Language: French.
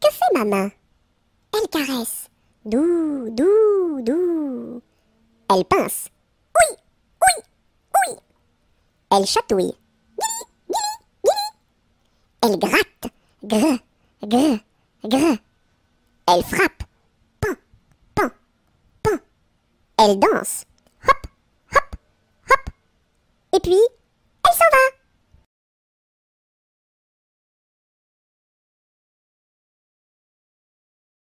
Que fait ma main Elle caresse. Doux, dou doux. Elle pince. Oui, oui, oui. Elle chatouille. Gili, gili, gili. Elle gratte. Gr, gr, gr. Elle frappe. Pan, pan, pan. Elle danse. Hop, hop, hop. Et puis,